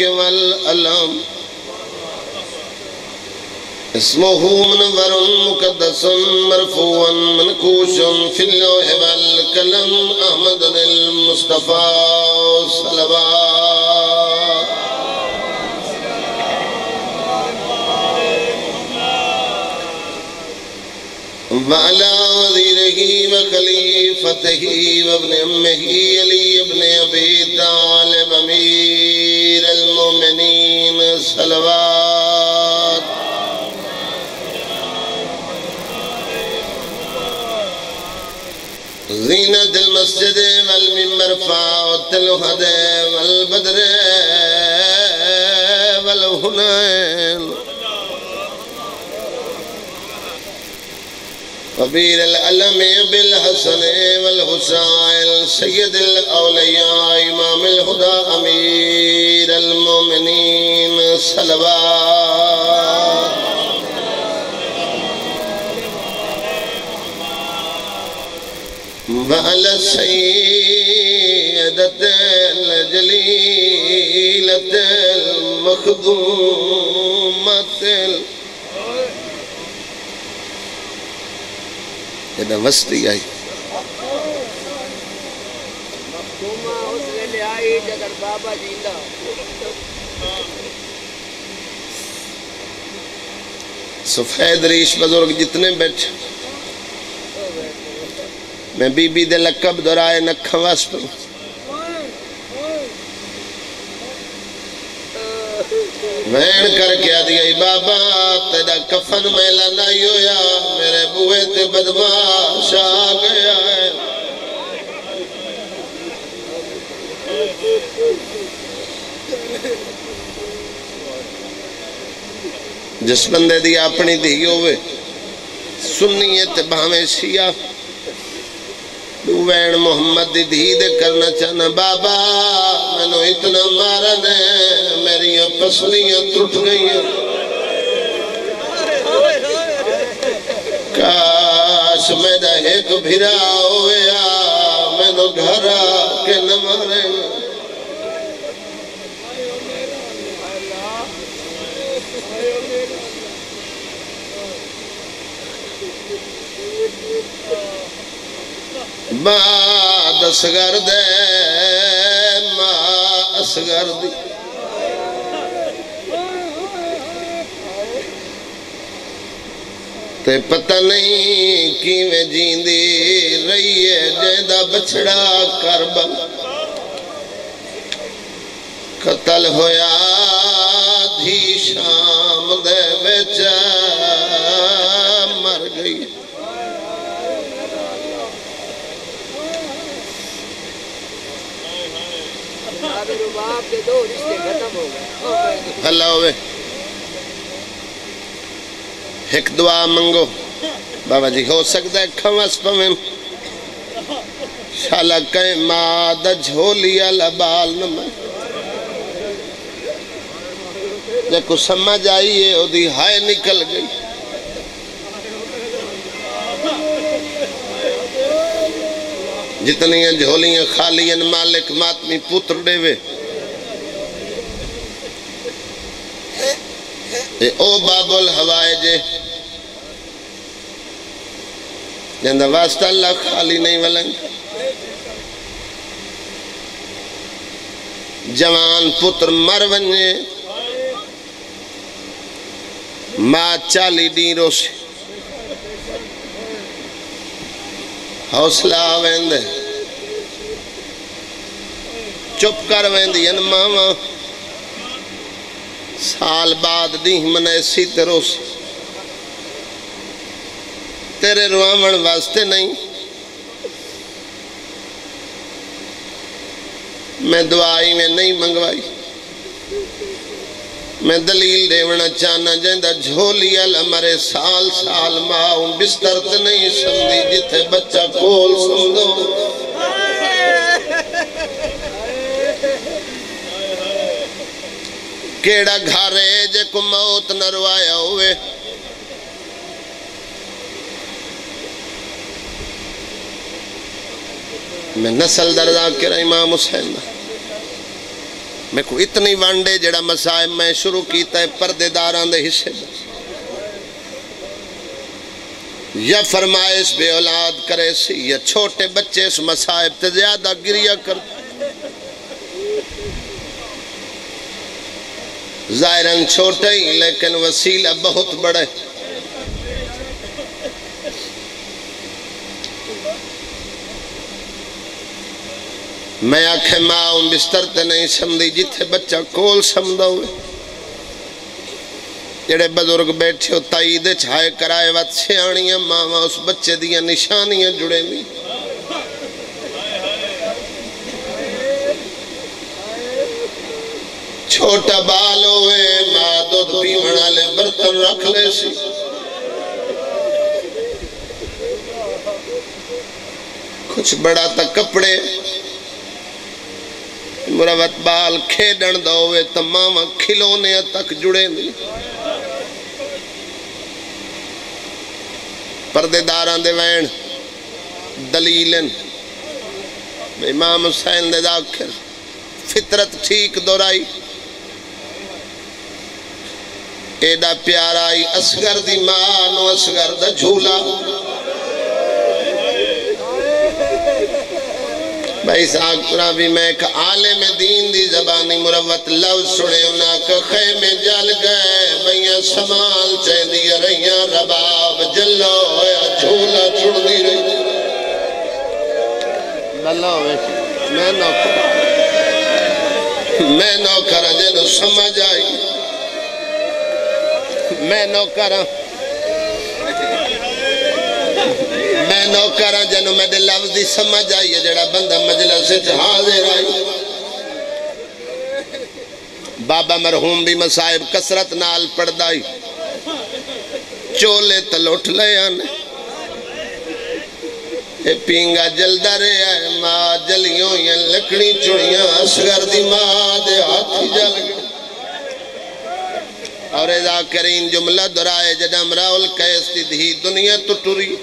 والألم اسمه منور مقدس مرفوع منكوش في اللوح والكلم أحمد المصطفى صلوات وعلى وزيره وخليفته وابن أمه علي بن أبي طالب أمير المؤمنين صلوات. زينة المسجد والمنبر فاوت الهدى والبدر والهنين. وبير الألم بالحسن والحسين سيد الأولياء إمام الهدى أمير المؤمنين صلوات. وعلى السيدة الجليلة المخدومة جدہ مستی آئی آئی۔ سفید ریش بزرگ جتنے بیٹھے۔ میں بی بی دے لقب درائے نکھا واسپ وین کر کے آدھی گئی، بابا، تیرا کفن میلا نہیں ہویا، میرے بوئے تے بدماش آ گیا ہے۔ جس بندے دی اپنی دی ہوئے سنی تے بھامے شیعہ۔ وین محمد دی دھی دے کرنا چاہنا، بابا میں نو اتنا مارن ہے میری پسلیاں ٹوٹ گئی ہیں کاش میرا ایک بھرا ہویا، میں نو گھرا کے نہ مارے بعد اسگر دے، ماں اسگر دی۔ تے پتہ نہیں کیویں جیندی رہی ہے جیدہ بچڑا کربل قتل ہویا دھی شام دے بیچا مر گئی۔ آدھر اللہ ہوئے ایک دعا منگو۔ بابا جی ہو سکتا ہے کھوس پمیں شالا کہیں مادہ جھولیا لبال نمائے جے کو سمجھ آئیے او دی ہائے نکل گئی۔ جتنی جھولیاں، خالیاں، مالک، ماتمی، پتر دے وے اے او باب الہوائے جے۔ جندہ واسطہ اللہ خالی نہیں ولنگ۔ جوان پتر مر ونجے۔ ماں چالی ڈیروں سے۔ حوصلہ آویندے۔ چپ کر ویندی ان یعنی ماما سال بعد دیں من ایسی تیرو سے تیرے روامن واسطے نہیں میں دعائی میں نہیں منگوائی میں دلیل دیونا چاہنا جہندہ جھولی المرے سال سال ماں بستر تے نہیں سمدھی جتھے بچہ کول سمدھو کیڑا گھارے جے کو موت نہ روایا ہوئے۔ میں نسل در ذاکر امام حسین۔ دا میں کو اتنی وانڈے جڑا مسائب میں شروع کیتا ہے پردے داران دے حصے دا یا فرمائش بے اولاد کرے سی، یا چھوٹے بچے اس مسائب تے زیادہ گریہ کر۔ ظاہراً چھوٹے ہی لیکن وسیلہ بہت بڑے میں آکھے ماں ہوں بستر تے نہیں سمدھی، جتھے بچہ کول سمدھا ہوئے۔ جڑے بزرگ بیٹھے ہو تائید چھائے کرائے وات سیانیاں ماں اس بچے دیا نشانیاں جڑے بھی۔ چھوٹا بال ہوئے، ماں دودھ پیونا لے، برتن رکھ لے سی۔ کچھ بڑا تا کپڑے۔ مروت بال کھیڈن دوئے تمام کھلونے تک جڑے دی پردے داران دے وین دلیلن۔ امام حسین دے داکر فطرت ٹھیک دورائی ایڈا پیارا پیارائی اسگر دی مانو اسگر دا جھولا۔ بھائی ساکرہ بھی میں ایک عالم دین دی زبانی مروت لو سنے انہا کہ خیم جل گئے بھئیاں سمال چہ دیا رہیاں، رباب جلو ہویا جھولا چھوڑ دی رہی۔ بلہ ہوئے، میں نوکر۔ میں نوکر ہاں، جنو سمجھ آئی۔ میں نوکر ہاں۔ میں نوکر ہاں جنو میں دے لفظ دی سمجھ آئی ہے، جڑا بندہ مجلس سے حاضر آئی۔ بابا مرحوم بھی مسائب کسرت نال پڑھدائی چولے تلوٹ لے آنے اے پینگا جلدہ رہے آئے، ماں جلیوں یہ لکڑی چڑیاں اسگر دی ماں دے ہاتھی جل گئے۔ اور اذا کرین جملہ درائے جدم راول کیستی دھی دنیا تو ٹوری۔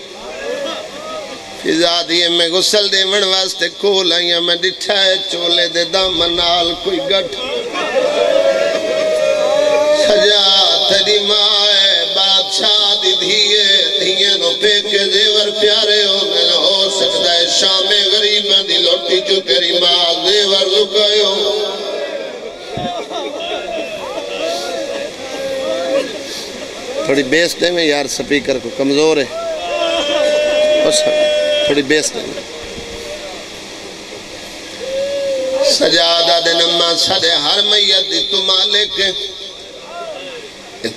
ازادیے میں غسل دے من واسطے کول آئیاں، میں ڈٹھائے چولے دے دامن نال کوئی گٹھ سجا تیری ماں ہے بادشاہ دی دھیے دھیے نو پیکے زیور پیارے ہو، میں ہو سکتا ہے شام تھوڑی بیس دے میں، یار سپیکر کو کمزور ہے۔ ہاں، تھوڑی بیس دے میں سجادہ دے نمہ سدے ہر میت دی تمالے کے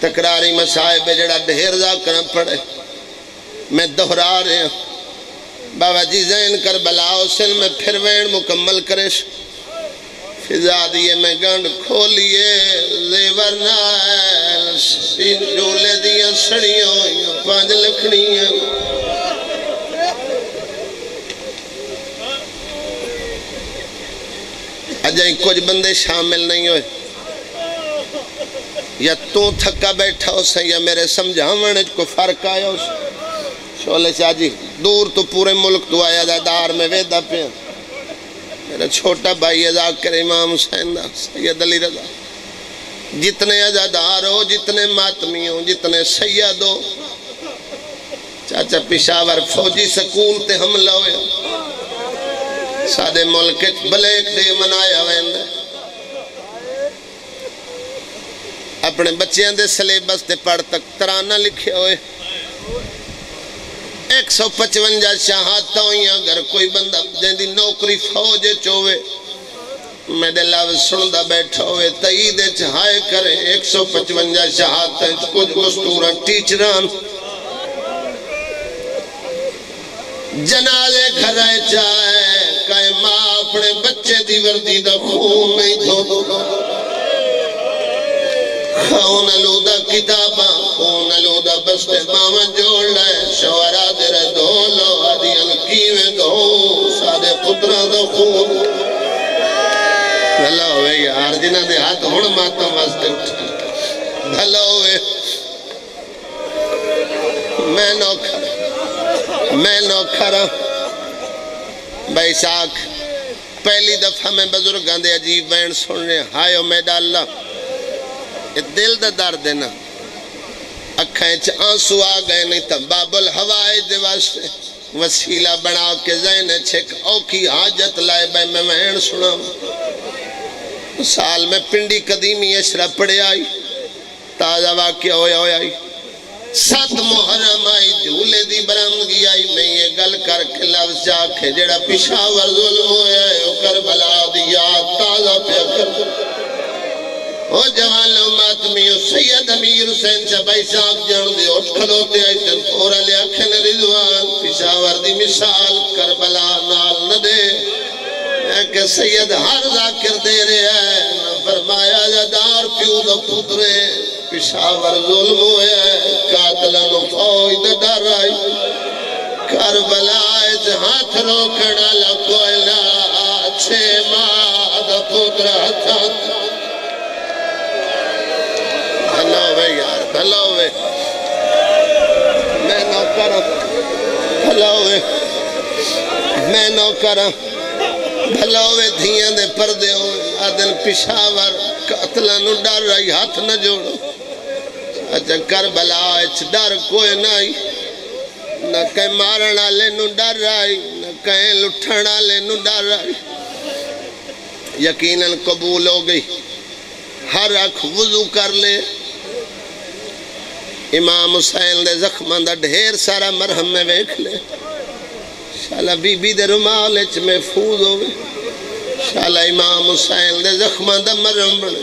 تکراری مسائب جڑا ڈھیر ذاکرہ پڑے میں دہرا رہے ہیں بابا جی زین کر بلاؤ سن میں پھر وین مکمل کرش فضا دیئے میں گنڈ کھولیے، زیور نائل سین جولے دیاں سڑیوں پانچ لکھنیاں اجائیں کچھ بندے شامل نہیں ہوئے۔ یا تو تھکا بیٹھا ہو سے یا میرے سمجھاونے کو فرق آیا ہو سے شولے شاہ جی دور تو پورے ملک تو آیا دار میں ویدہ پہ ہیں میرا چھوٹا بھائی ذاکر امام حسین دا، سید علی رضا۔ جتنے ازادار ہو، جتنے ماتمی ہو، جتنے سید ہو۔ چاچا پشاور فوجی سکول تے حملہ ہوئے۔ سادے ملک بلیک دے منایا ویندے اپنے بچیاں دے سلیبس تے پڑھ تک ترانہ لکھے ہوئے۔ ایک سو پچونجا شاہاتہ ہوئی اگر کوئی بندہ جن دی نوکری فوج چوے میرے لفظ سندہ بیٹھا ہوئے تئید چہائے کرے، ایک سو پچونجا شاہاتہ کچھ مستورہ ٹیچران جنازے گھرائے چاہے کہے ماں اپنے بچے دی وردی دا خون نہیں دھو۔ دو خون لودا کتاباں، خون لودا بستے ماما جوڑ لائے شوارا در دولو آدھی الکیویں دو سادے پترہ دو خون۔ بھلا ہوئے یار جنہ دے ہاتھ ہون ماتا واسطے بھلا ہوئے۔ میں نوکر میں نوکر بھائی ساکھ پہلی دفعہ میں بزرگاں دے عجیب بین سننے ہائیو میڈا اللہ دل دا درد ہے نا اکھائیں چھ آنسو آ گئے نہیں تا باب الحوائے دے واسطے وسیلہ بنا کے زین چھک اوکی حاجت لائے بے میں وین سنا سال میں پنڈی قدیمی اشرا پڑے آئی، تازہ واقعہ ہویا ہویا آئی۔ سات محرم آئی، جھولے دی برمگی آئی۔ میں یہ گل کر کے لفظ جا کے جڑا پشاور ظلم ہویا ہے او کربلا دیا تازہ پہ کر۔ او جوان ماتمی سید امیر حسین چبائی صاحب جان دے اٹھ کھلوتے آئی تن پورا لے اکھن رضوان پشاور دی مثال کربلا نال نہ دے۔ اے کہ سید ہر ذاکر دے رہے ہیں فرمایا جدار پیو دا پترے، پشاور ظلم ہوئے قاتلن فوج دا ڈر آئی کربلا اج ہاتھ روکنا لکوئی نا چھے ماں دا پتر ہتھا بھلا ہوئے یار، بھلا ہوئے۔ میں نو کرم بھلا ہوئے۔ میں نو کرم بھلا ہوئے۔ دھیاں دے پردے ہوئے آدن پشاور قتلانو ڈر رہی ہاتھ نہ جوڑو۔ اچھا کربلا اچھ ڈر کوئی نہیں نہ کہیں مارنا لے نو ڈر رہی نہ کہیں لٹھنا لے نو ڈر رہی یقیناً قبول ہو گئی۔ ہر اکھ وضو کر لے۔ امام حسین دے زخمان دا ڈھیر سارا مرہم میں ویکھ لے۔ شالا بی بی دے رمال اچ محفوظ ہوئے شالا امام حسین دے زخمان دا مرہم بڑھے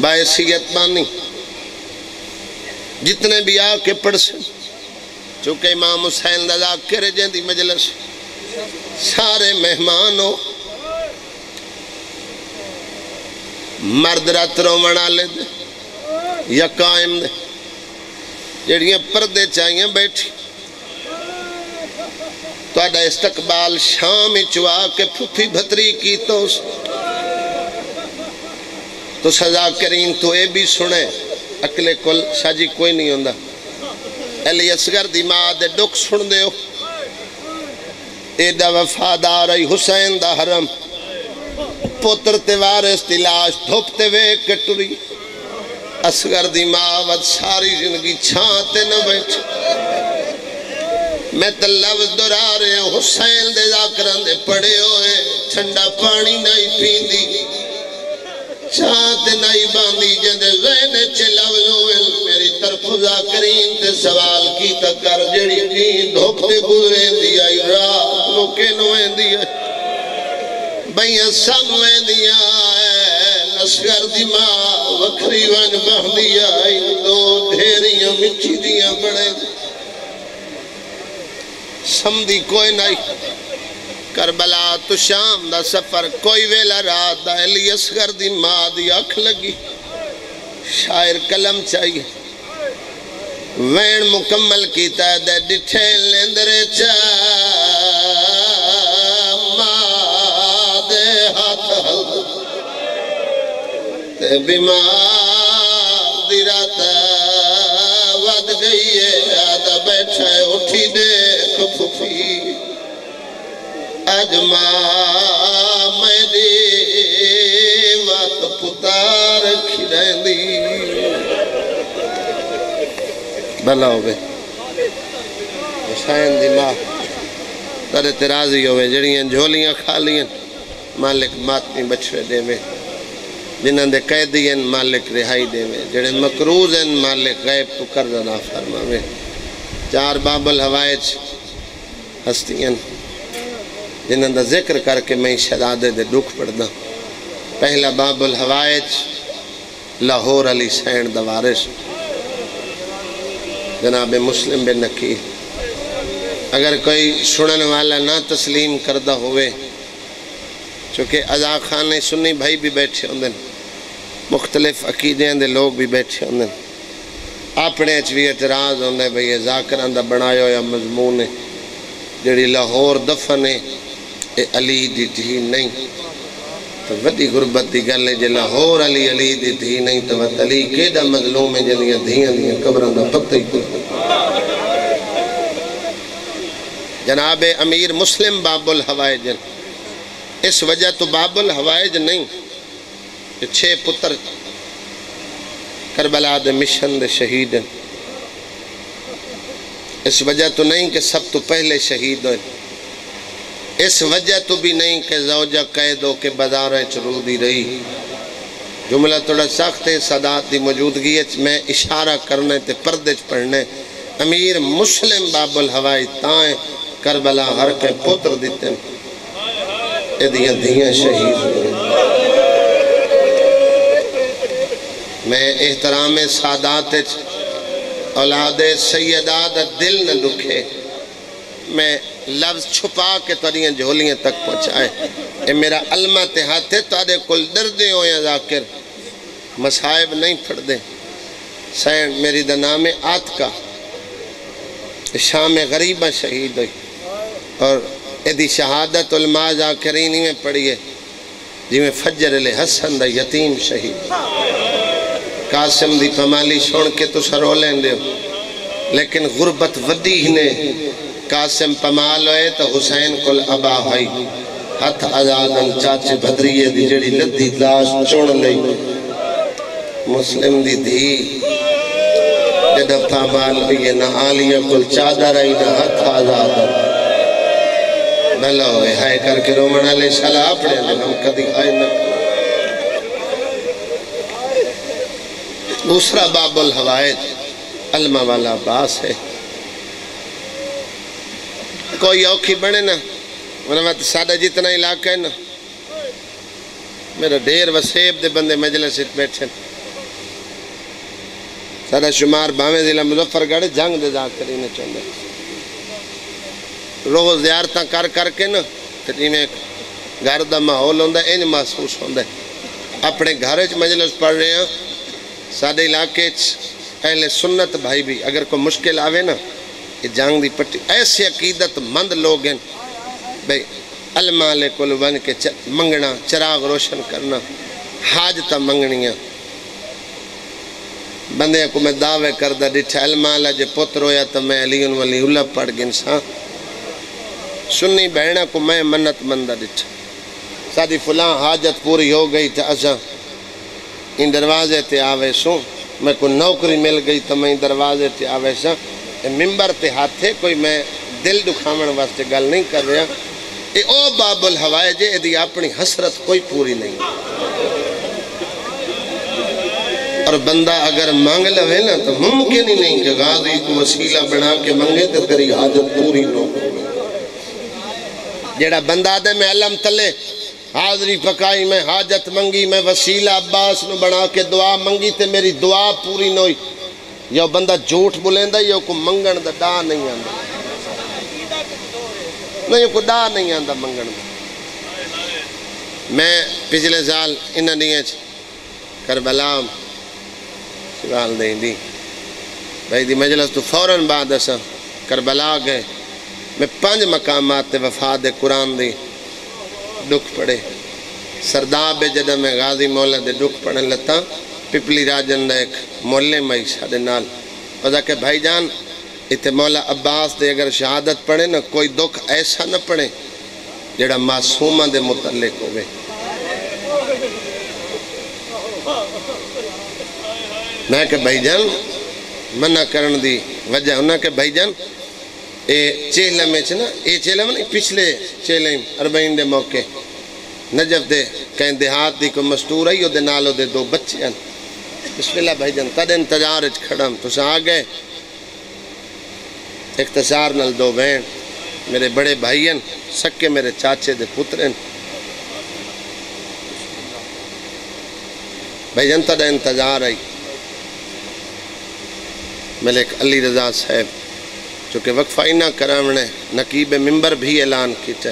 باعثیت بانی۔ جتنے بھی آ کے پڑھ سے چونکہ امام حسین دا ذاکر جن دی مجلس، سارے مہمان ہو۔ مرد رات رو منا لے دے۔ یا قائم دے جڑیاں پردے چاہیے بیٹھی۔ تو اڈا استقبال شام چوا کے پھوپھی بھتری کی تو تو سزا کرین تو اے بھی سنے۔ اکلے کل شاجی کوئی نہیں ہوندہ علی اصغر دی ماں دے ڈک سن دے ہو۔ ایڈا وفادار ای حسین دا حرم۔ پتر تے وارث تی لاش دھوپتے وے کٹوری اصغر دی ماں ود ساری زندگی چھانتے نہ بیٹھ میں تے لفظ دورا رہے ہیں حسین دے ذاکران دے پڑے ہوئے۔ ٹھنڈا پانی نہیں پیندی چاہت نہیں باندھی جندے زینے چے لفظ ہوئے، میری طرف ذاکرین تے سوال کی تکر جڑی دین دھوپتے گزرے دی آئی، رات لوکے نویں دی آئی بھئیاں سمویں دی آئے نسگر دی ماں وکھری ون بہندی آئی دو ڈھیریاں مچھی دیاں بڑے سمدی کوئی نہیں کربلا تو شام دا سفر کوئی ویلا رات دا علی اصغر دی ماں دی اکھ لگی شاعر کلم چاہیے وین مکمل کیتا دے ڈٹھے لیندرے چا بیمار دی رات ود گئی ہے، آدھا بیٹھا ہے، اٹھی دیکھ پھوپھی۔ اجما میں دی وقت پتار کھرین دی بھلا ہوئے۔ حسین دی ماں۔ ترے ترازی ہوئے، جڑیاں جھولیاں کھا کھالیاں مالک ماتمی بچھوے دے میں۔ جنہاں دے قیدین مالک رہائی دے میں، جڑے مکروز ہیں، مالک غیب تو کردنا فرما میں چار باب الحوائج ہستیاں جنہاں دا ذکر کر کے میں شہدادے دے دکھ پڑھنا پہلا باب الحوائج، لاہور علی سین دوارش جناب مسلم بن نکیل اگر کوئی سنن والا نہ تسلیم کردہ ہوئے چونکہ ازا خانے سنی بھائی بھی بیٹھے ہوندے مختلف عقیدیں دے لوگ بھی بیٹھے ہوندے اپنے اچ بھی اعتراض ہوندے بھئی یہ ذاکران دا بنایا یا مضمون ہے جڑی لاہور دفن ہے، اے علی دی دھی نہیں۔ تو وڈی غربت دی گل ہے، جے لاہور علی علی دی دھی نہیں، تو وقت علی کیڑا مظلوم ہے جنیاں دھیاں دیاں قبراں دا پتہ ہی کوئی جناب امیر مسلم باب الحوائج اس وجہ تو باب الحوائج نہیں۔ چھ پتر کربلا دے مشن دے شہید ہیں۔ اس وجہ تو نہیں کہ سب تو پہلے شہید ہوئے اس وجہ تو بھی نہیں کہ زوجہ قید ہو کے بازاریں چرو دی رہی۔ جملہ تھوڑا سخت ہے صدات دی موجودگی میں اشارہ کرنے تے پردے چ پڑھنے۔ امیر مسلم باب الحوائی تائیں کربلا ہر کے پتر دیتے ہیں۔ ادیاں دیاں شہید ہوئے۔ میں احترام سادات اولاد سیداد دل نہ دکھے میں لفظ چھپا کے تریاں جھولیاں تک پہنچائے۔ اے میرا علمہ تے تارے کل دردے ہو یا ذاکر۔ مسائب نہیں پھڑ دے سین، میری دا نام آت کا شام غریبہ شہید ہوئی۔ اور ایدی شہادت علماء ذاکرینی میں پڑھئے جی میں فجر علیہ حسن دا یتیم شہید۔ قاسم دی پمالی شون کے تو سرو لیں دے لیکن غربت ودی ہی نے قاسم پمال ہوئے تو حسین کل ابا ہوئی۔ ہتھ آزادن چاچے بدریے دی جڑی لدی لاش چون لئی۔ مسلم دی دی جدہ پامال ہوئی نہ آلیہ کل چادر آئی نہ ہتھ آزادن نہ لوے ہائے کر کے رومنہ لے شلا اپنے لے ہم کدی آئے نہ۔ دوسرا باب الحوائد علمہ والا باس ہے کوئی اوکھی بڑھے نا ورنہ سادہ جتنا علاقہ ہے نا میرا ڈیر وسیب دے بندے مجلس سے بیٹھے سادہ شمار باویں ضلع مظفر گڑھ جنگ دے جا کر انہیں چاہتے روز زیارتاں کر کر کے نا پھر انہیں گھر دا ماحول ہوندہ ہے انہیں محسوس ہوندہ ہے اپنے گھرج مجلس پڑھ سادے علاقے اہل سنت بھائی بھی اگر کوئی مشکل آوے نا، یہ جانگ دی پٹی۔ ایسے عقیدت مند لوگ ہیں۔ بھئی المالے کل بن کے منگنا، چراغ روشن کرنا حاجتہ منگنیاں۔ بندے کو میں دعوے کردہ ڈٹھا المالہ جے پتر ہویا تو میں علیون ولی اللہ پڑھ گن سا سنی بہنہ کو میں منت مندہ ڈٹھا۔ سادی فلاں حاجت پوری ہو گئی تھا۔ ازاں ان دروازے تے آوے سوں، میں کوئی نوکری مل گئی تو میں دروازے تے آوے سا ممبر تے ہاتھے کوئی میں دل دکھامن واسطے گل نہیں کر رہا۔ اے او باب الحوائے جے دی اپنی حسرت کوئی پوری نہیں۔ اور بندہ اگر مانگ لوے نا تو ممکن ہی نہیں کہ غازی کو وسیلہ بنا کے منگے تو تیری حاجت پوری نہ ہو۔ جیڑا بندہ دے میں علم تلے حاضری پکائی میں، حاجت منگی میں، وسیلہ عباس نو بنا کے دعا منگی تے میری دعا پوری نوئی یا بندہ جھوٹ بلیں دا یا کو منگن دا دا نہیں آندا۔ نہیں کو دا نہیں آندا منگن دا۔ میں پچھلے سال انہا نہیں ہے کربلا ہاں۔ سوال دیں دی۔ بھائی دی مجلس تو فوراں بعد اسا کربلا گئے۔ میں پانچ مقامات تے وفاد قرآن دی۔ دکھ پڑے۔ سرداب جدہ میں غازی مولا دے دکھ پڑھن لتا۔ پپلی راجن دا ایک مولے میں شادے نال۔ وزا کہ بھائی جان اتھے مولا عباس دے اگر شہادت پڑھے نا، کوئی دکھ ایسا نہ پڑھے جڑا معصومہ دے متعلق ہوئے میں کہ بھائی جان، منع کرن دی وجہ ہونا کہ بھائی جان اے چیلہ میں چھنا، اے چیلہ میں نہیں، پچھلے چیلہ اربعین دے موقع۔ نجف دے، کہیں دیہات دی کو مستور ہے دے نالو دے دو بچے ہیں۔ بسم اللہ بھائی جان تد انتظار اچھ کھڑم تو سا آگئے اختصار نل دو بین میرے بڑے بھائی ہیں، سکے میرے چاچے دے پتر ہیں۔ بھائی جان تد انتظار آئی۔ ملک علی رضا صاحب۔ چونکہ وقفہ نہ کرامنے نقیب ممبر بھی اعلان کیتے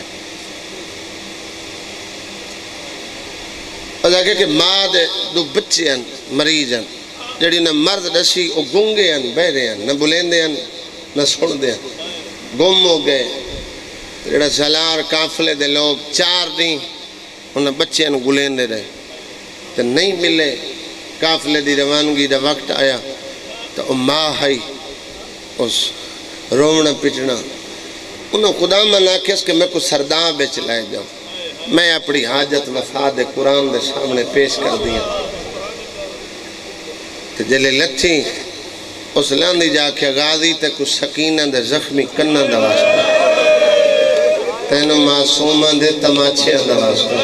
اور کہ ماں دے دو بچے ہیں، مریض ہیں۔ جڑی نہ مرد رسی او گنگے ہیں بہرے ہیں، نہ بلیندے ہیں، نہ سن دے ہیں۔ گم ہو گئے۔ جڑا سلار کافلے دے لوگ چار دیں انہیں بچے ہیں گلیندے رہے تو نہیں ملے۔ کافلے دی روانگی دا وقت آیا۔ تو ماں ہائی اس رومنا پٹنا۔ انہوں خدا من آکھیس کہ میں کو سرداں بیچ لائے جاؤں۔ میں اپنی حاجت وفاد قرآن دے سامنے پیش کر دیا۔ تو جلے لچھی اس لاندی جا کے غازی تے کچھ سکینہ دے زخمی کنہ دواستا تینو معصومہ دے تماچے دواستا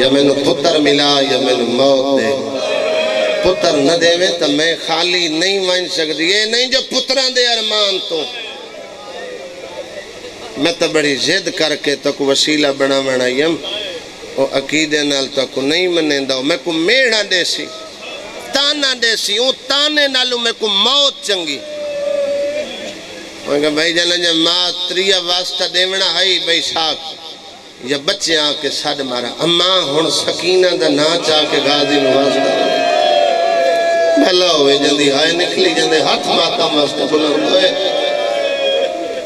یا میں نو پتر ملا، یا میں نو موت دے۔ پتر نہ دے میں تو میں خالی نہیں مان سکتی یہ نہیں جو پتران دے ارمان تو۔ میں تو بڑی زد کر کے تو کو وسیلہ بنا بنا یم۔ او عقیدے نال تو کو نہیں منیں دا میں کو میڑا دے سی تانا دے سی۔ اون تانے نالو میں کو موت چنگی۔ میں کہا بھائی جانا جا ماں تریہ واسطہ دیونا ہائی بھائی شاک یا بچے آکے ساڑھ مارا۔ اماں ہون سکینہ دا ناچ آکے غازی نو واسطہ۔ دے بھلا ہوئے جندی ہائے نکلی جندے ہاتھ ماتا واسطہ بلند ہوئے۔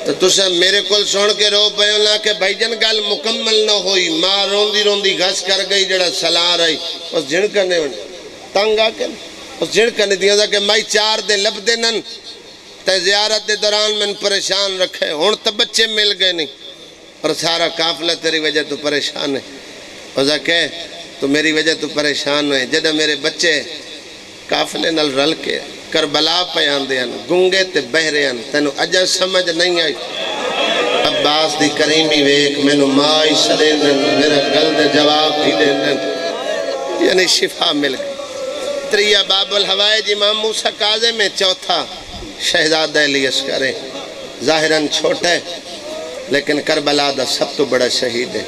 تو تسا میرے کل سن کے رو پہ اللہ کہ بھائی جن گل مکمل نہ ہوئی۔ ماں روندی روندی گھس کر گئی، جڑا سلا رہی۔ اس جن کرنے ونے تنگ آکے اس جن کرنے دیا تھا کہ مائی چار دے لب دے نن۔ تے زیارت دے دوران میں پریشان رکھے۔ ہون تو بچے مل گئے نہیں اور سارا کافلہ تیری وجہ تو پریشان ہے۔ وزا کہ تو میری وجہ تو پریشان ہوئے۔ جدہ میرے بچے کافلے نل رل کے کربلا پہ آندے ہیں گنگے تے بہرے ہیں تینو اجا سمجھ نہیں آئی عباس دی کریمی ویک میں نو مائی سدے دن میرا گل دے جواب بھی دے دن یعنی شفا مل گئی تریہ باب الحوائج امام موسیٰ کازے میں چوتھا شہزادہ علیس کرے ظاہراً چھوٹے لیکن کربلا دا سب تو بڑا شہید ہے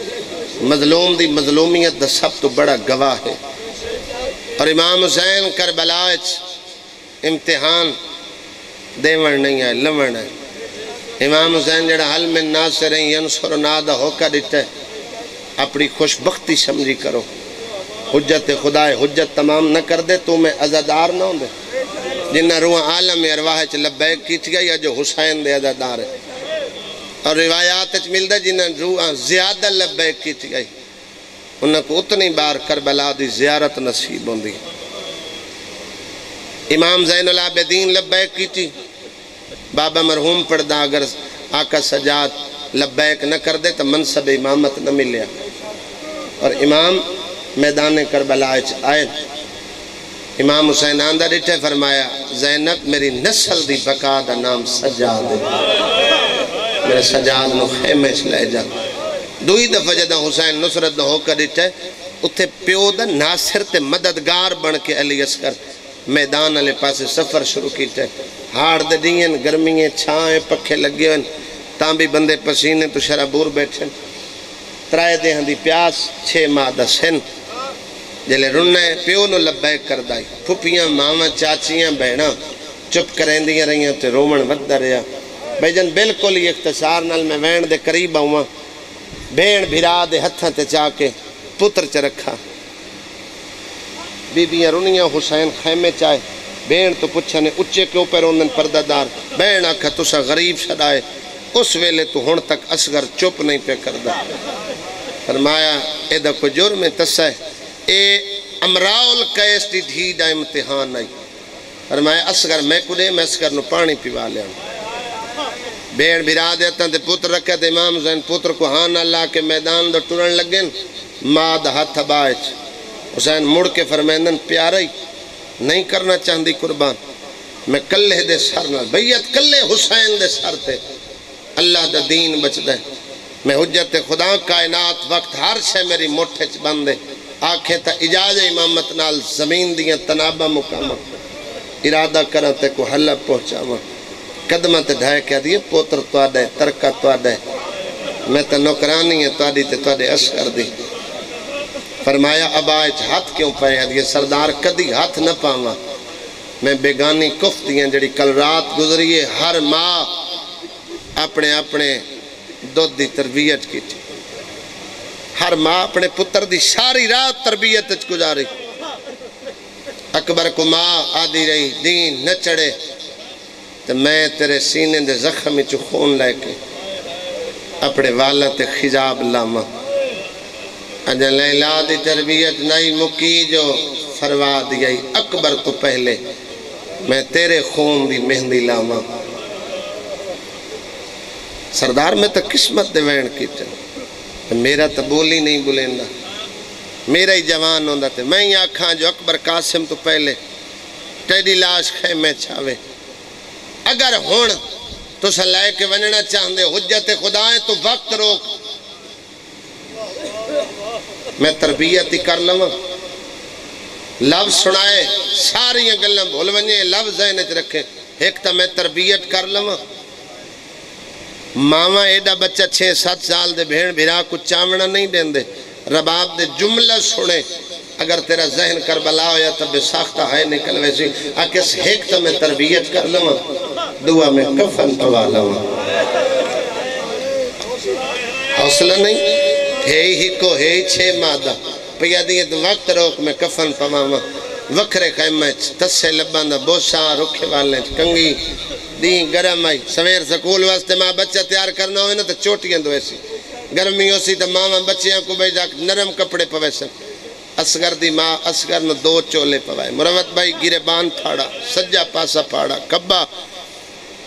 مظلوم دی مظلومیت دا سب تو بڑا گواہ ہے اور امام حسین کربلا امتحان دیون نہیں ہے لمن ہے امام حسین جڑا حل میں ناصر ہیں، ینصر و نادہ ہو کر دیتے اپنی خوشبختی سمجھی کرو۔ حجت خدا حجت تمام نہ کر دے تو میں ازادار نہ ہوں دے۔ جنہ روح عالم ارواح چ لبیک کیت گیا، یا جو حسین دے ازادار ہے۔ اور روایات چ مل دے جنہ روح زیادہ لبیک کیت گئی۔ انہوں کو اتنی بار کربلا دی زیارت نصیب ہوں دی امام زین العابدین لبیک کی تھی بابا مرحوم پڑھدا اگر آقا سجاد لبیک نہ کر دے تو منصب امامت نہ ملیا۔ اور امام میدان کربلا آئے۔ امام حسین آندہ ڈٹھے فرمایا، زینب میری نسل دی بقا دا نام سجاد ہے۔ میرے سجاد نو خیمے اس لے جا۔ دوئی دفعہ جدہ حسین نصرت ہو کر ڈٹھے اتھے پیو دا ناصر تے مددگار بن کے علی اسکر میدان علی پاسے سفر شروع کیتے۔ ہاڑ دے دیں گرمیاں چھائیں، پکھے لگے ہیں تاں بھی بندے پسینے تو شرابور بیٹھے ترائے دے ہندی پیاس چھے ماہ دا سن۔ جلے رننے پیو نو لبیک کر دائی پھپیاں ماما چاچیاں بہنا چپ کریں دیا رہی ہیں تے رومن ود رہا بھائی جن بلکل ہی اختصار نال میں وین دے قریب آؤں بین بھرا دے ہتھاں تے چاہ کے پتر چ رکھا۔ بیبیاں رنیاں حسین خیمے چاہے بین تو پچھنے اچھے کیوں پہ روندن پردہ دار؟ بین آکھا تسا غریب شدائے اس ویلے تو ہون تک اسگر چپ نہیں پہ کردہ فرمایا، اے دا کو جرم تسا ہے۔ اے امراؤ القیس دی دھی دا امتحان نہیں فرمایا اسگر میں کدے میں اسگر نو پانی پیوا لیا ہوں بین بھرا دیتا تے پتر رکھے تے امام حسین پتر کو ہاں اللہ کے میدان دو ٹرن لگن، ماد ہاتھ بائچ حسین مڑ کے فرمیندن پیارا ہی نہیں کرنا چاہندی قربان۔ میں کلے دے سر نہ بیت کلے حسین دے سر تے۔ اللہ دا دین بچ دے میں حجت خدا کائنات وقت ہر شے میری موٹھے چ بندے۔ آنکھیں تا اجاز امامت نال زمین دیاں تنابہ مقامت ارادہ کرن تے کو حلہ پہنچا ہوا قدمہ تے ڈھائے کیا دیئے پوتر تو آڈے ترکہ تو آڈے میں تا نوکرانی ہے تو آڈی تے تو آڈے اشکر دی فرمایا اب آج ہاتھ کیوں پائے ہیں یہ سردار کدی ہاتھ نہ پاما میں بیگانی کف دیاں جڑی کل رات گزریے ہر ماں اپنے اپنے دودھ دی تربیت کی تھی ہر ماں اپنے پتر دی ساری رات تربیت گزاری اکبر کو ماں آدھی رہی دین نہ چڑھے تو میں تیرے سینے دے زخمی چو خون لے کے اپنے والا تے خجاب لاما۔ اجا لیلہ دی تربیت نہیں مکی جو فروا دیئی اکبر تو پہلے۔ میں تیرے خون دی مہندی لاما۔ سردار میں تو قسمت دے وین کی چل میرا تو بولی نہیں بلیندا۔ میرا ہی جوان ہوندا تے میں ہی آکھاں جو اکبر قاسم تو پہلے۔ ٹیڈی لاش خیمے چھاوے۔ اگر ہون تو سلائے کے وننا چاہندے حجت خدا ہے تو وقت روک۔ میں تربیت ہی کر لوں لفظ سنائے ساری گلیں بھول ونجے، لفظ ذہن وچ رکھے۔ ایک تو میں تربیت کر لوں ماما ایڈا بچہ چھ سات سال دے بھیڑ بھرا کچھ چاونا نہیں دین دے رباب دے جملہ سنے۔ اگر تیرا ذہن کربلا ہویا تب ساختہ ہے نکل ویسی۔ اکس ایک تو میں تربیت کر لوں دعا میں کفن پوا لوں حوصلہ نہیں؟ ہے ہی کو ہے چھے مادہ۔ پیا دیت وقت روک میں کفن پواما وکھرے خیمہ تسے لبان دا بوسا رکھے والے کنگی دین گرم آئی۔ سویر سکول واسطے ماں بچہ تیار کرنا ہوئے نا تو چوٹیاں دو ایسی۔ گرمی ہو سی تو ماں بچیاں کو بھائی جاک نرم کپڑے پوے سن اسگر دی ماں اسگر نو دو چولے پوائے مروت بھائی گیرے بان پھاڑا سجا پاسا پھاڑا کبا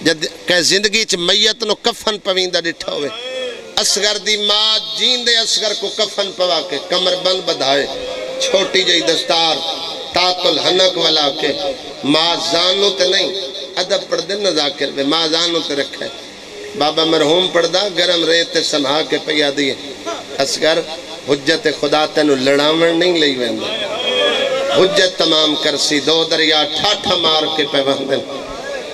جد کہ زندگی چھ میت نو کفن پویندہ ڈٹھا ہوئے اسگر دی ماں جین دے اسگر کو کفن پوا کے کمر بند بدھائے چھوٹی جائی دستار تات الحنک والا کے ماں زانو تے نہیں ادب پڑھ دے نہ ذاکر بے ماں زانو تے رکھے بابا مرحوم پڑھ دا گرم ریتے سنہا کے پیا دیئے اسگر حجت خدا تینو لڑاون نہیں لئی ویندہ حجت تمام کرسی، دو دریا ٹھاٹھا مار کے پیوندن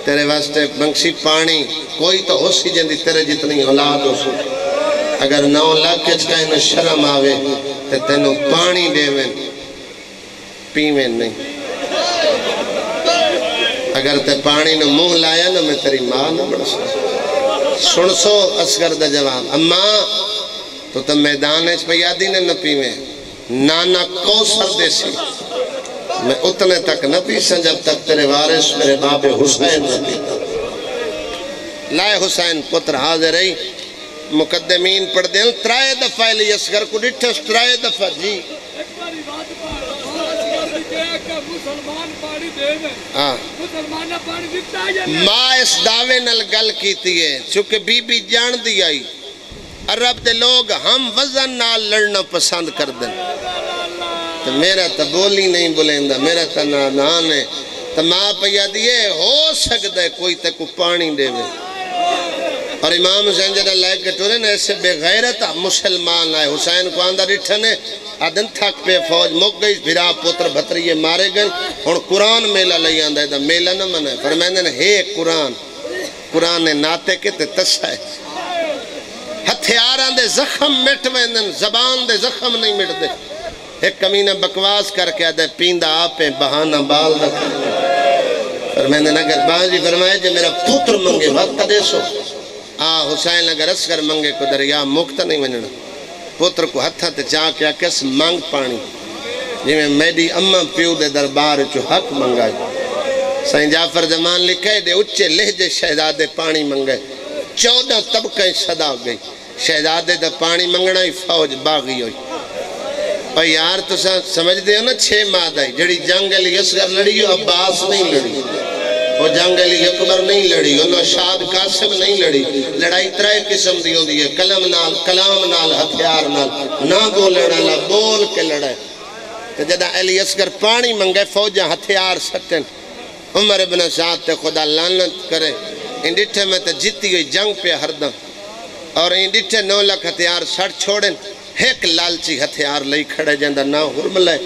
تیرے واسطے بنکسی پانی، کوئی تو ہو سی جندی تیرے جتنی اولاد ہو سو اگر نو لاکھ چکائے نہ شرم آوے، تے تینو پانی دے وین پیویں نہیں۔ اگر تے پانی نو منہ لایا نا میں تیری ماں نہ بڑھ سو سن سو اسگر دا جواب۔ اما تو تم میدان اچ پہ یادی نے نہ پیویں، نانا کوسر دے سی میں اتنے تک نہ پیسا جب تک تیرے وارث، میرے باب حسین نہ پیتا۔ لائے حسین پتر حاضر رہی مقدمین پڑھ دیں ترائے دفعہ لی اسگر کو ڈٹھس ترائے دفعہ جی۔ ہاں۔ ماں اس دعوے نل گل کیتی ہے، چونکہ بی بی جان دی آئی۔ عرب دے لوگ ہم وزن نال لڑنا پسند کر دیں تو میرا تا بولی نہیں بولیندا میرا تا نادان ہے۔ تو ماں پیا دیئے، ہو سکتا ہے کوئی تے کو پانی دے میں اور امام حسین جنہ لائے کے ٹورے نے ایسے بے غیرت مسلمان آئے۔ حسین کو آندہ ریٹھنے آدن تھک پہ فوج مک گئی بھرا پوتر بھتریے مارے گئے۔ اور قرآن میلہ لئی آندہ ہے میلہ نہ منہ ہے فرمیندے نے، ہے قرآن۔ قرآن نے ناتے کے تے تسا ہے۔ ہتھیاران دے زخم مٹ ویندن، زبان دے زخم نہیں مٹ دے ایک کمینہ بکواس کر کے آدھے پیندہ آپیں بہانہ بال نہ۔ کر رکھ فرمیندے نے اگر بانجی فرمائے جو میرا پتر منگے وقت دے سو۔ آ، حسین اگر اسکر منگے کو دریا مکتا نہیں وننا پتر کو ہتھا تے چاہ کیا کس مانگ پانی۔ جی میں میڈی اممہ پیو دے دربار چو حق منگائی سائن جعفر زمان لکھے دے، اچھے لہجے شہزادے پانی منگے چودہ طبقہ صدا گئی شہزادے دے پانی منگنا ہی فوج باغی ہوئی۔ اور یار تو سمجھ دے ہو نا چھ ماہ دائی جڑی جنگ علی اسگر لڑی ہو عباس نہیں لڑی۔ وہ جنگ علی اکبر نہیں لڑی انہوں شاد قاسم نہیں لڑی۔ لڑائی ترائے قسم دی ہوندی ہے کلم نال، کلام نال، ہتھیار نال۔ نہ بولے نالا بول کے لڑے۔ تو جدہ علی اسگر پانی منگے فوجہ ہتھیار سٹن۔ عمر ابن سعید تے خدا لانت کرے۔ ان ڈٹھے میں تے جیتی ہوئی جنگ پہ ہردم اور ان ڈٹھے نو لکھ ہتھیار سٹ چھوڑن ایک لالچی ہتھیار لئی کھڑے جندہ نہ حرم لے۔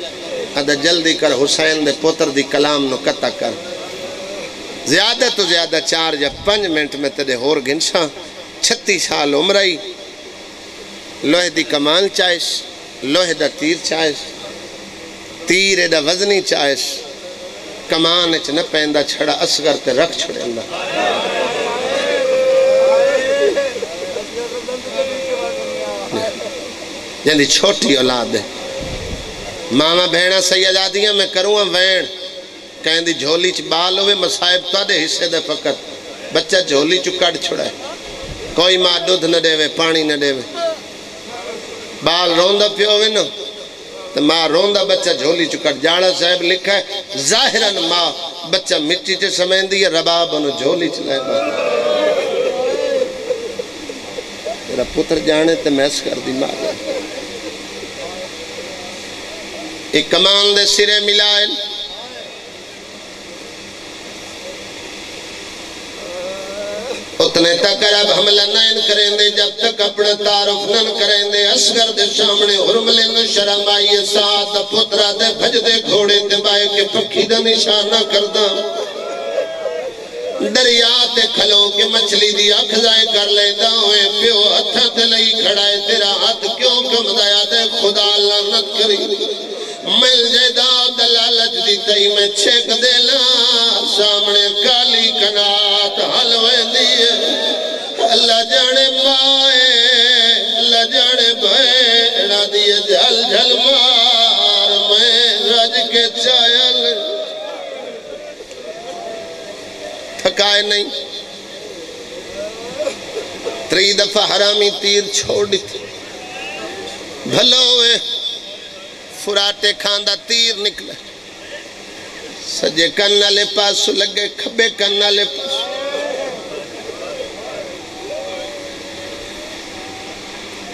ادھا جلدی کر حسین دے پوتر دی کلام نو قطع کر۔ زیادہ تو زیادہ چار یا پنج منٹ میں تدے ہور گنشاں چھتی سال عمرائی لوہ دی کمان چاہش لوہ دا تیر چاہش تیر دا وزنی چاہش کمان اچ نہ پیندہ چھڑا اسگر تے رکھ چھڑے اللہ جندی چھوٹی اولاد ہے۔ ماما بہنہ سیدادیاں میں کروں ہاں وین کہیں دی جھولی چ بال ہوئے مسائب تا دے حصے دے فقط۔ بچہ جھولی چ کڑ چھڑا ہے۔ کوئی ماں دودھ نہ دے وے، پانی نہ دے وے۔ بال روندہ پیو ہوئے نا تو ماں روندہ بچہ جھولی چ کڑ جاڑا صاحب لکھا ہے، ظاہراً ماں بچہ مٹی چے سمین دی رباب انو جھولی چ لائے با میرا پتر جانے تے میں کر دی مالا ایک کمان دے سرے ملائن اتنے تک رب حملہ نائن کریں دے، جب تک اپنا تعارف نن کریں دے اسگر دے سامنے حرملے نو شرم آئیے ساتھ پترہ دے بھج دے گھوڑے دے بائے کے پکھی دا نشانہ کردہ دریا تے کھلو کے مچھلی دی اکھزائے کر لے دا ہوئے، پیو ہتھا تے لئی کھڑائے تیرا ہاتھ کیوں کم دیا دے؟ خدا لعنت کری۔ مل جائے دا دلالت دی تئی میں چھک دیلا سامنے کالی کنات حلوے دیئے اللہ جانے پائے اللہ جانے بھیڑا دیئے جھل جھل مار۔ میں رج کے چائل تھکائے نہیں۔ تری دفعہ حرامی تیر چھوڑی تھی۔ بھلو ہوئے فراٹے کھاندہ تیر نکلے سجے کنہ لے پاسو لگے، کھبے کنہ لے پاسو۔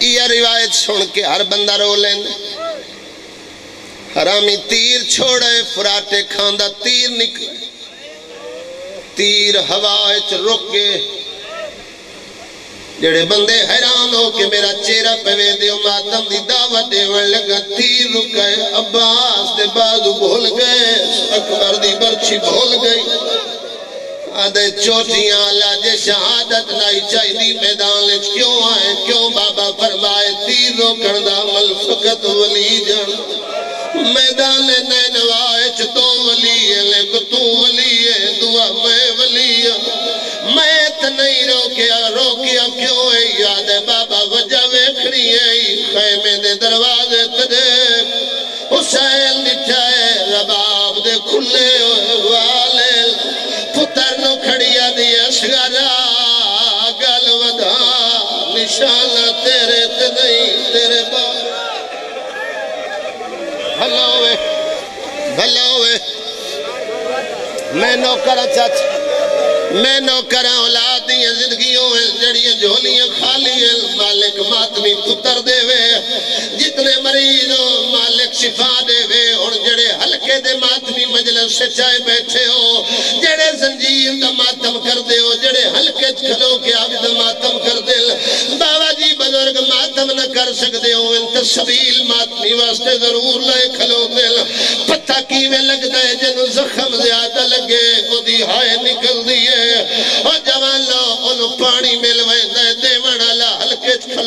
یہ روایت سن کے ہر بندہ رو لینے حرامی تیر چھوڑے، فراٹے کھاندہ تیر نکلے تیر ہوائچ رکے جڑے بندے حیران ہو کہ میرا چیرہ پہوے دیو ماتم دی دعوت دیوڑ لگا تیر رکے عباس دے بازو بھول گئے، اکبر دی برچی بھول گئی۔ آدھے چوٹیاں اللہ جے شہادت لائی چاہی دی میدان لچ کیوں آئے؟ کیوں بابا فرمائے تیر روکن دا عمل فقط ولی جان میدان نینوائے چھتو کھلے والے پتر نو کھڑیا دی اشگرہ گل ودا نشانہ تیرے تنہی تیرے باب بھلا ہوئے بھلا ہوئے میں نوکر چاچ میں نوکر اولاد دیئے زندگیوں ہیں جڑیاں جھولیاں خالی ہیں مالک ماتمی پتر دے وے جتنے مریض ہو مالک شفا دے وے اور جڑے ہلکے دے ماتمی چائے بیٹھے ہو، جڑے زنجیر دا ماتم کر دے ہو، جڑے ہلکے کھلو کے آگ دا ماتم کر دے بابا جی بزرگ ماتم نہ کر سکتے ہو ان تصویل ماتمی واسطے ضرور لائے کھلو دے پتہ کیوے لگ دے جنو زخم زیادہ لگے وہ دی ہائے نکل دیئے ہلکے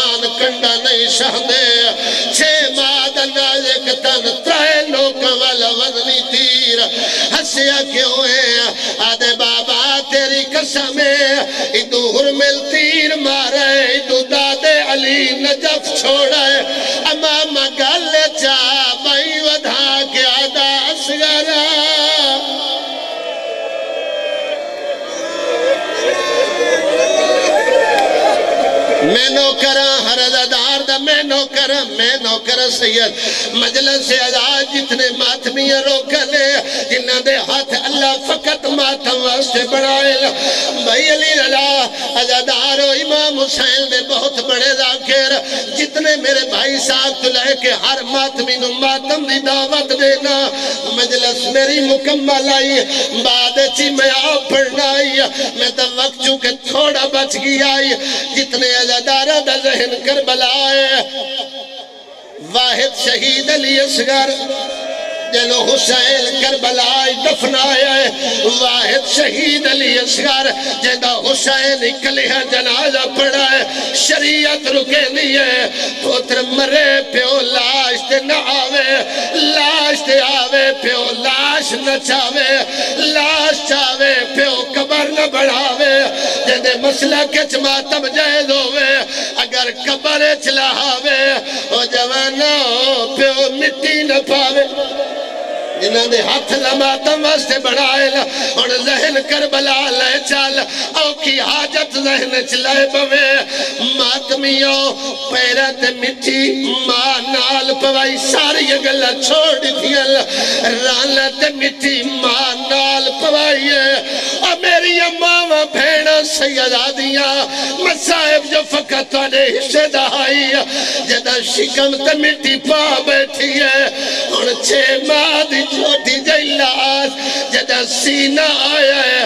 کنڈا نہیں شہدے۔ چھے مادہ نازک تن ترائے نوکاں والا وزنی تیر۔ ہسیا کیوں ہے؟ آدھے بابا تیری قسمیں ہے ادو حرمل تیر no دا میں نوکرہ میں نوکرہ سید، مجلس سے ازاد جتنے ماتمی روکلے جنہ دے ہاتھ اللہ فقط ماتم واسطے بڑھائے بھائی علی اللہ ازادار و امام حسین دے بہت بڑے ذاکر، جتنے میرے بھائی صاحب تو لے کے ہر ماتمی نو ماتم دی دعوت دینا۔ مجلس میری مکمل آئی، بعد چی میں آپ پڑھنا آئی۔ میں تو وقت چونکہ تھوڑا بچ گیا آئی، جتنے ازادارہ دا ذہن کربلا ہے واحد شہید علی اصغر جنو حسین کربلائی دفنایا ہے واحد شہید علی اصغر جنو حسین کلیہ جنازہ پڑا ہے شریعت رکے لیے پوتر مرے پیو لاش تے نہ آوے۔ لاش تے آوے پیو لاش نہ چاوے۔ لاش چاوے پیو قبر نہ بڑھاوے۔ جنہیں مسئلہ کے چماتم جائز ہوئے اگر کبرے چلا ہوے او جوانو نہ پاوے۔ جنہاں دے ہاتھ لماتم واسطے بڑھائے لہ اور ذہن کربلا لے چال او کی حاجت ذہن چلائے بوے ماتمیوں پیرت مٹی ماں نال پوائی ساری گلہ چھوڑ دیل رانت مٹی ماں نال پوائی اور میری اماں بھیڑا سیدہ دیا مسائب جو فقط وانے حصے دہائی جدہ شکم تے مٹی پا بیٹھی ہے۔ اور چھے ماں دی چھوٹی جیلاس جدہ سینہ آیا ہے،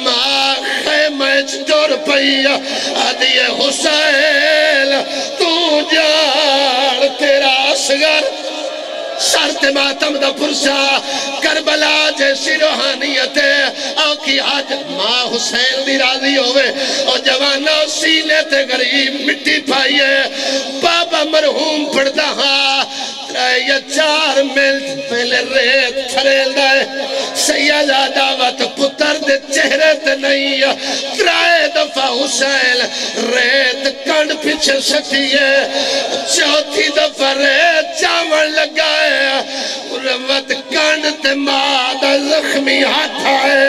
ماں خیمہ چٹور پئی آدھی حسین، تو جان تیرا اصغر۔ شرط ماتم دا پرسا، کربلا جیسی روحانیت آج ماں حسین دی راضی ہوئے او جوانا سینے تے غریب مٹی پائیے بابا مرحوم پڑھتا ہاں یا چار مل پہلے ریت تھریل دائے سیدہ دعوت پتر دے چہرے تے نہیں ترائے دفعہ حسین ریت کنڈ پیچھے سکتی ہے۔ چوتھی دفعہ ریت چاول لگائے روت کنڈ تے مادہ زخمی ہاتھ آئے